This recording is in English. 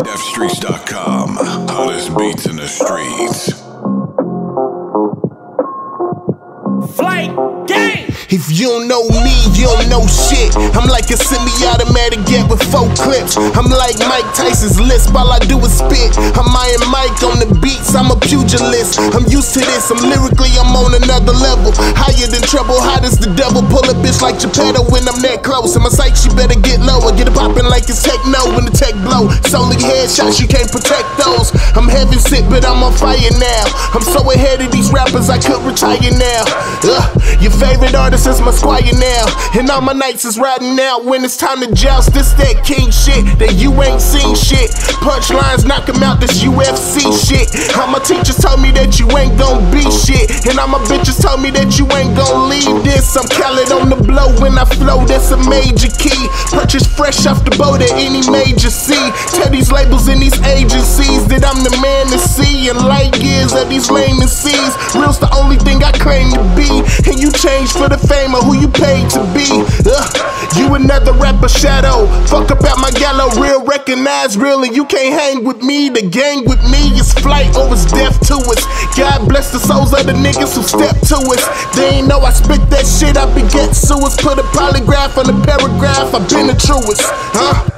Fstreets.com. Hottest beats in the streets. Flight gang. If you don't know me, you don't know shit. I'm like a semi-automatic get with four clips. I'm like Mike Tyson's list, all I do is spit. I'm Iron Mike on the beats, I'm a pugilist. I'm used to this, I'm lyrically, I'm on another level. Higher than trouble, hot as the devil. Pull a bitch like Geppetto when I'm that close. And my sight, she better get lower. Get it poppin' like it's techno when the tech blow. It's only headshots, you can't protect those. I'm heaven sick, but I'm on fire now. I'm so ahead of these rappers, I could retire now. Ugh, your favorite artist is my squire now. And all my nights is riding out when it's time to joust. This that king shit that you ain't seen shit. Punchlines knock 'em out, this UFC shit. All my teachers told me that you ain't gon' be shit. And all my bitches told me that you ain't gon' leave this. I'm Khaled on the blow when I flow, that's a major key. Purchase fresh off the boat at any major sea. Tell these labels and these agencies that I'm the man to see. And light years of these lame MCs. Real's the only thing I change for the fame of who you paid to be. Ugh, you another rapper shadow. Fuck about my gallow, real recognize real, and you can't hang with me. The gang with me is flight or it's death to us. God bless the souls of the niggas who step to us. They ain't know I spit that shit, I beget suits. Put a polygraph on the paragraph, I've been the truest. Huh?